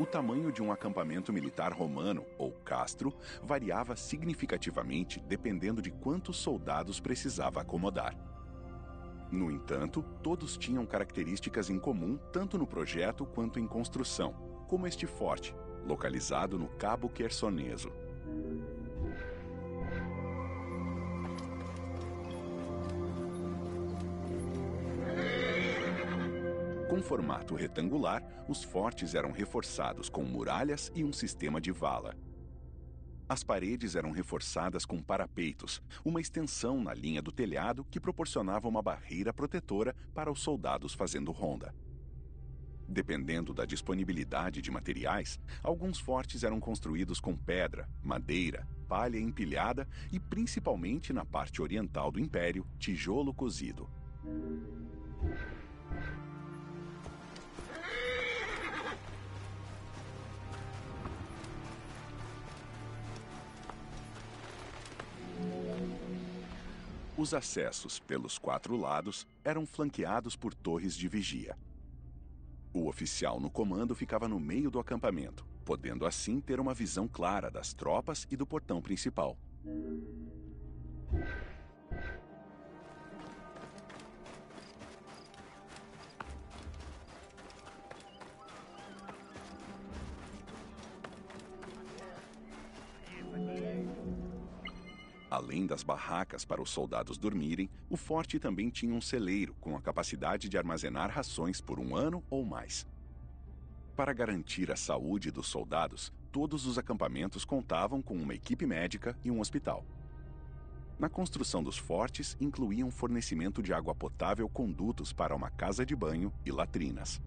O tamanho de um acampamento militar romano, ou castro, variava significativamente dependendo de quantos soldados precisava acomodar. No entanto, todos tinham características em comum tanto no projeto quanto em construção, como este forte, localizado no Cabo Quersoneso. Com formato retangular, os fortes eram reforçados com muralhas e um sistema de vala. As paredes eram reforçadas com parapeitos, uma extensão na linha do telhado que proporcionava uma barreira protetora para os soldados fazendo ronda. Dependendo da disponibilidade de materiais, alguns fortes eram construídos com pedra, madeira, palha empilhada e, principalmente na parte oriental do império, tijolo cozido. Os acessos pelos quatro lados eram flanqueados por torres de vigia. O oficial no comando ficava no meio do acampamento, podendo assim ter uma visão clara das tropas e do portão principal. Além das barracas para os soldados dormirem, o forte também tinha um celeiro com a capacidade de armazenar rações por um ano ou mais. Para garantir a saúde dos soldados, todos os acampamentos contavam com uma equipe médica e um hospital. Na construção dos fortes, incluíam fornecimento de água potável com dutos para uma casa de banho e latrinas.